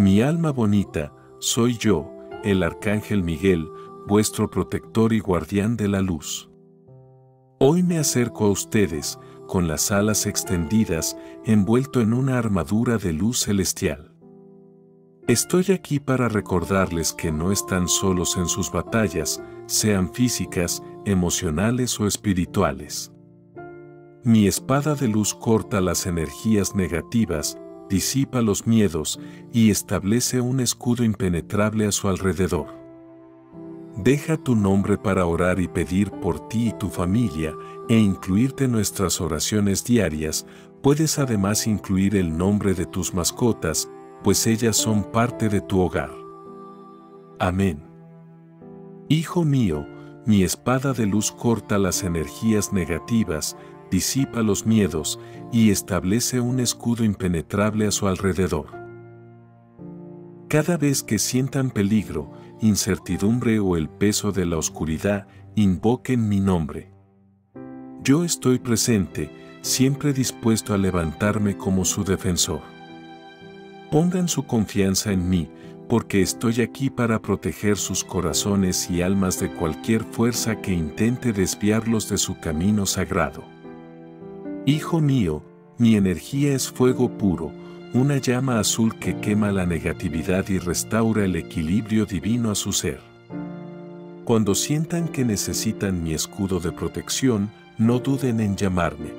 Mi alma bonita, soy yo, el Arcángel Miguel, vuestro protector y guardián de la luz. Hoy me acerco a ustedes, con las alas extendidas, envuelto en una armadura de luz celestial. Estoy aquí para recordarles que no están solos en sus batallas, sean físicas, emocionales o espirituales. Mi espada de luz corta las energías negativas, disipa los miedos y establece un escudo impenetrable a su alrededor. Deja tu nombre para orar y pedir por ti y tu familia e incluirte en nuestras oraciones diarias. Puedes además incluir el nombre de tus mascotas, pues ellas son parte de tu hogar. Amén. Hijo mío, mi espada de luz corta las energías negativas, disipa los miedos y establece un escudo impenetrable a su alrededor. Cada vez que sientan peligro, incertidumbre o el peso de la oscuridad, invoquen mi nombre. Yo estoy presente, siempre dispuesto a levantarme como su defensor. Pongan su confianza en mí, porque estoy aquí para proteger sus corazones y almas de cualquier fuerza que intente desviarlos de su camino sagrado. Hijo mío, mi energía es fuego puro, una llama azul que quema la negatividad y restaura el equilibrio divino a su ser. Cuando sientan que necesitan mi escudo de protección, no duden en llamarme.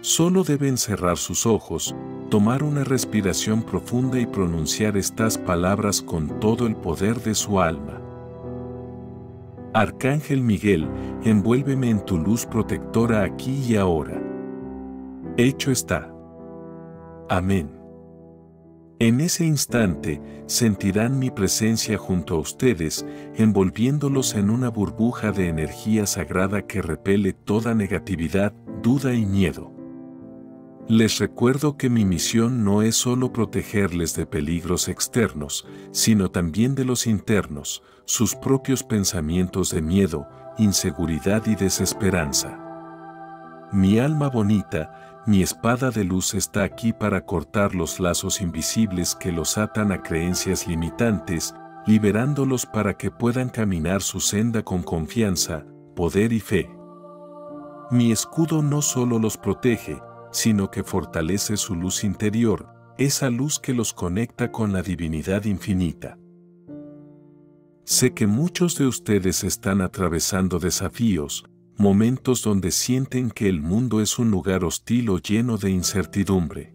Solo deben cerrar sus ojos, tomar una respiración profunda y pronunciar estas palabras con todo el poder de su alma. Arcángel Miguel, envuélveme en tu luz protectora aquí y ahora. Hecho está. Amén. En ese instante sentirán mi presencia junto a ustedes, envolviéndolos en una burbuja de energía sagrada que repele toda negatividad, duda y miedo. Les recuerdo que mi misión no es solo protegerles de peligros externos, sino también de los internos, sus propios pensamientos de miedo, inseguridad y desesperanza. Mi alma bonita, mi espada de luz está aquí para cortar los lazos invisibles que los atan a creencias limitantes, liberándolos para que puedan caminar su senda con confianza, poder y fe. Mi escudo no solo los protege, sino que fortalece su luz interior, esa luz que los conecta con la divinidad infinita. Sé que muchos de ustedes están atravesando desafíos, momentos donde sienten que el mundo es un lugar hostil o lleno de incertidumbre.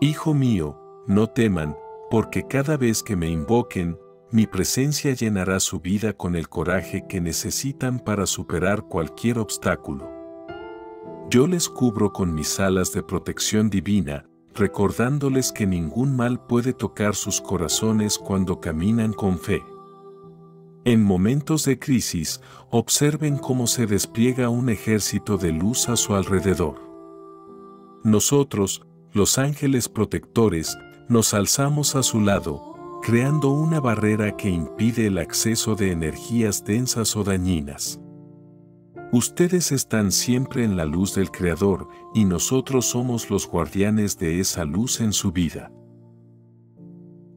Hijo mío, no teman, porque cada vez que me invoquen, mi presencia llenará su vida con el coraje que necesitan para superar cualquier obstáculo. Yo les cubro con mis alas de protección divina, recordándoles que ningún mal puede tocar sus corazones cuando caminan con fe. En momentos de crisis, observen cómo se despliega un ejército de luz a su alrededor. Nosotros, los ángeles protectores, nos alzamos a su lado, creando una barrera que impide el acceso de energías densas o dañinas. Ustedes están siempre en la luz del Creador y nosotros somos los guardianes de esa luz en su vida.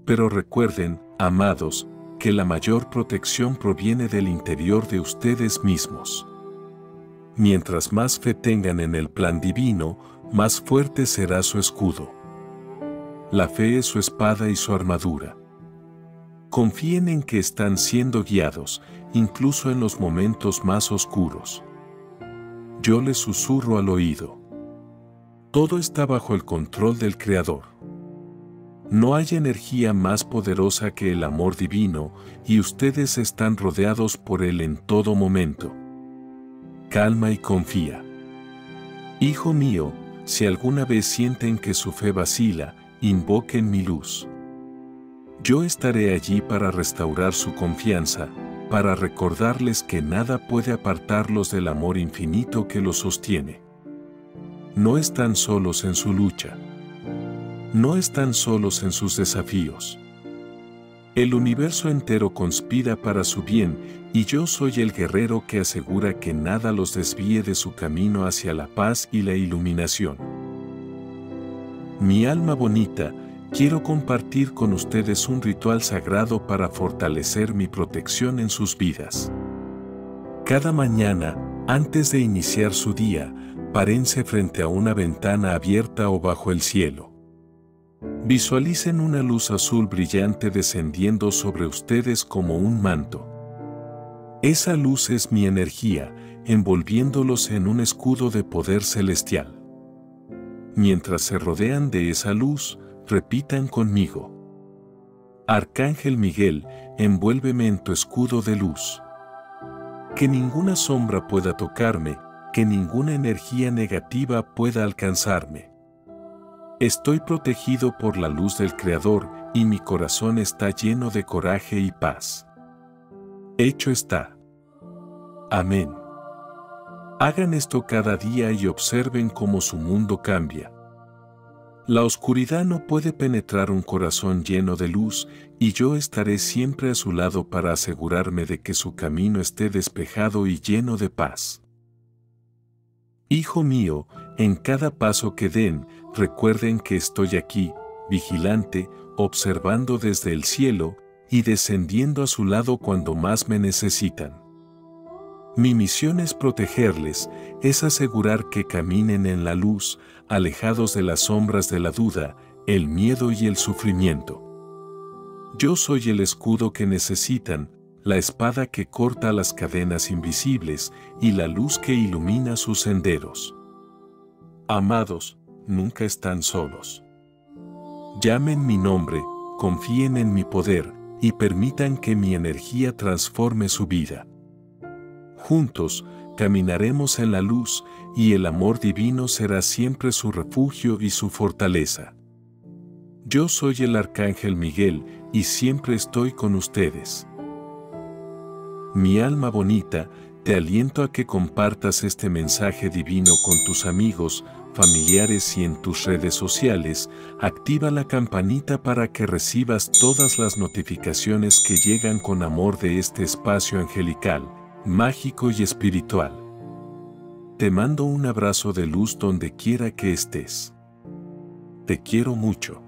Pero recuerden, amados, que la mayor protección proviene del interior de ustedes mismos. Mientras más fe tengan en el plan divino, más fuerte será su escudo. La fe es su espada y su armadura. Confíen en que están siendo guiados, incluso en los momentos más oscuros. Yo les susurro al oído. Todo está bajo el control del Creador. No hay energía más poderosa que el amor divino y ustedes están rodeados por él en todo momento. Calma y confía. Hijo mío, si alguna vez sienten que su fe vacila, invoquen mi luz. Yo estaré allí para restaurar su confianza, para recordarles que nada puede apartarlos del amor infinito que los sostiene. No están solos en su lucha. No están solos en sus desafíos. El universo entero conspira para su bien y yo soy el guerrero que asegura que nada los desvíe de su camino hacia la paz y la iluminación. Mi alma bonita, quiero compartir con ustedes un ritual sagrado para fortalecer mi protección en sus vidas. Cada mañana, antes de iniciar su día, párense frente a una ventana abierta o bajo el cielo. Visualicen una luz azul brillante descendiendo sobre ustedes como un manto. Esa luz es mi energía, envolviéndolos en un escudo de poder celestial. Mientras se rodean de esa luz, repitan conmigo. Arcángel Miguel, envuélveme en tu escudo de luz. Que ninguna sombra pueda tocarme, que ninguna energía negativa pueda alcanzarme. Estoy protegido por la luz del Creador y mi corazón está lleno de coraje y paz. Hecho está. Amén. Hagan esto cada día y observen cómo su mundo cambia. La oscuridad no puede penetrar un corazón lleno de luz y yo estaré siempre a su lado para asegurarme de que su camino esté despejado y lleno de paz. Hijo mío, en cada paso que den, recuerden que estoy aquí, vigilante, observando desde el cielo y descendiendo a su lado cuando más me necesitan. Mi misión es protegerles, es asegurar que caminen en la luz, alejados de las sombras de la duda, el miedo y el sufrimiento. Yo soy el escudo que necesitan, la espada que corta las cadenas invisibles y la luz que ilumina sus senderos. Amados, nunca están solos. Llamen mi nombre, confíen en mi poder y permitan que mi energía transforme su vida. Juntos, caminaremos en la luz y el amor divino será siempre su refugio y su fortaleza. Yo soy el Arcángel Miguel y siempre estoy con ustedes. Mi alma bonita, te aliento a que compartas este mensaje divino con tus amigos, familiares y en tus redes sociales, activa la campanita para que recibas todas las notificaciones que llegan con amor de este espacio angelical mágico y espiritual. Te mando un abrazo de luz donde quiera que estés. Te quiero mucho.